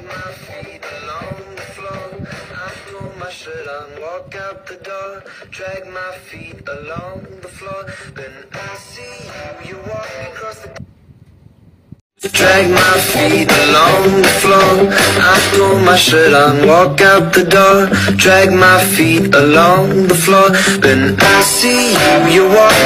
drag my feet along the floor. I pull my shirt on, walk out the door. Drag my feet along the floor. Then I see you, you walk across the. Drag my feet along the floor. I pull my shirt on, walk out the door. Drag my feet along the floor. Then I see you, you walk